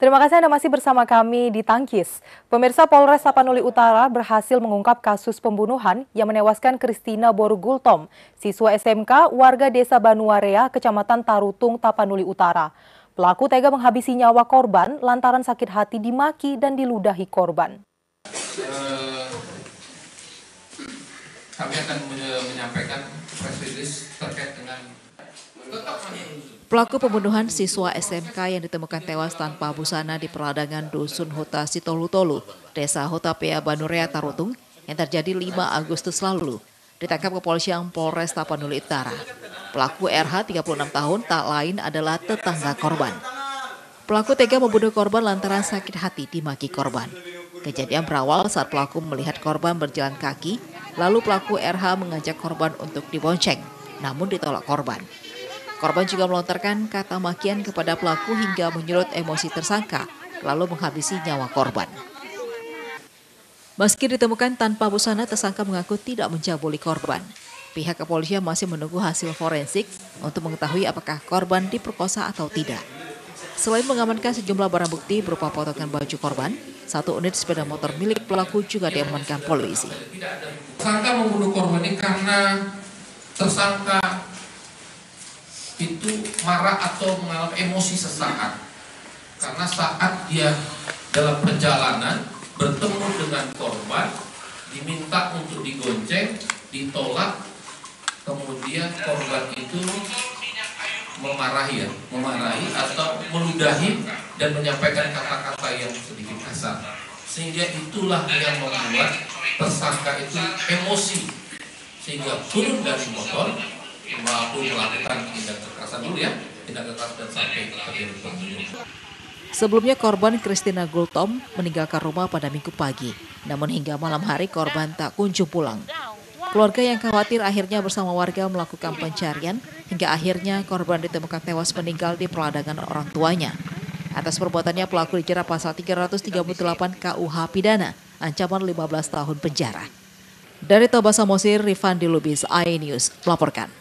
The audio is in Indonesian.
Terima kasih Anda masih bersama kami di Tangkis. Pemirsa Polres Tapanuli Utara berhasil mengungkap kasus pembunuhan yang menewaskan Kristina Borugultom, siswa SMK warga Desa Banuarea, Kecamatan Tarutung, Tapanuli Utara. Pelaku tega menghabisi nyawa korban lantaran sakit hati dimaki dan diludahi korban. Uh, kami akan menyampaikan press release Pelaku pembunuhan siswa SMK yang ditemukan tewas tanpa busana di peladangan Dusun Huta Sitolu-Tolu, Desa Hutapea Banurea Tarutung yang terjadi 5 Agustus lalu, ditangkap kepolisian Polres Tapanuli Utara. Pelaku RH 36 tahun tak lain adalah tetangga korban. Pelaku tega membunuh korban lantaran sakit hati dimaki korban. Kejadian berawal saat pelaku melihat korban berjalan kaki, lalu pelaku RH mengajak korban untuk dibonceng, namun ditolak korban. Korban juga melontarkan kata makian kepada pelaku hingga menyulut emosi tersangka, lalu menghabisi nyawa korban. Meski ditemukan tanpa busana, tersangka mengaku tidak mencabuli korban. Pihak kepolisian masih menunggu hasil forensik untuk mengetahui apakah korban diperkosa atau tidak. Selain mengamankan sejumlah barang bukti berupa potongan baju korban, satu unit sepeda motor milik pelaku juga diamankan polisi. Tersangka membunuh korban ini karena tersangka itu marah atau mengalami emosi sesaat. Karena saat dia dalam perjalanan bertemu dengan korban diminta untuk digonceng ditolak kemudian korban itu memarahi ya memarahi atau meludahi dan menyampaikan kata-kata yang sedikit kasar. Sehingga itulah yang membuat tersangka itu emosi sehingga turun dari motor ya. Sebelumnya korban Christina Gultom meninggalkan rumah pada minggu pagi. Namun hingga malam hari korban tak kunjung pulang. Keluarga yang khawatir akhirnya bersama warga melakukan pencarian hingga akhirnya korban ditemukan tewas meninggal di peladangan orang tuanya. Atas perbuatannya pelaku dijerat pasal 338 KUH pidana, ancaman 15 tahun penjara. Dari Toba Samosir, Rifan Dilubis, iNews melaporkan.